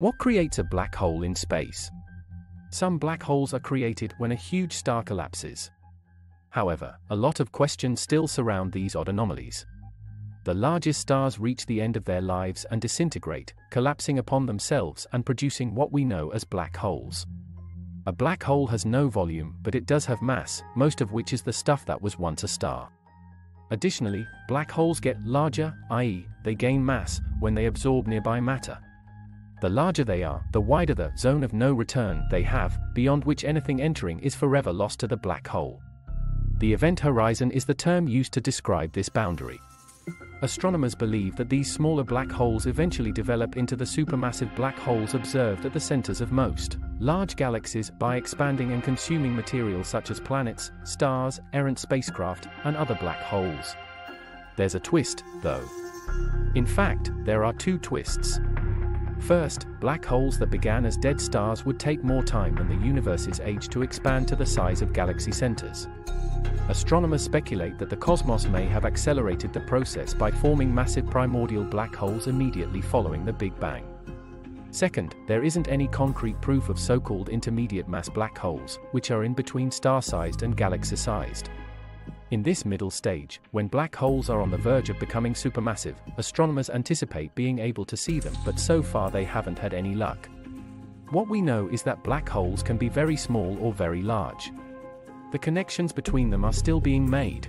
What creates a black hole in space? Some black holes are created when a huge star collapses. However, a lot of questions still surround these odd anomalies. The largest stars reach the end of their lives and disintegrate, collapsing upon themselves and producing what we know as black holes. A black hole has no volume, but it does have mass, most of which is the stuff that was once a star. Additionally, black holes get larger, i.e., they gain mass, when they absorb nearby matter. The larger they are, the wider the zone of no return they have, beyond which anything entering is forever lost to the black hole. The event horizon is the term used to describe this boundary. Astronomers believe that these smaller black holes eventually develop into the supermassive black holes observed at the centers of most large galaxies by expanding and consuming material such as planets, stars, errant spacecraft, and other black holes. There's a twist, though. In fact, there are two twists. First, black holes that began as dead stars would take more time than the universe's age to expand to the size of galaxy centers. Astronomers speculate that the cosmos may have accelerated the process by forming massive primordial black holes immediately following the Big Bang. Second, there isn't any concrete proof of so-called intermediate mass black holes, which are in between star-sized and galaxy-sized. In this middle stage, when black holes are on the verge of becoming supermassive, astronomers anticipate being able to see them but so far they haven't had any luck. What we know is that black holes can be very small or very large. The connections between them are still being made,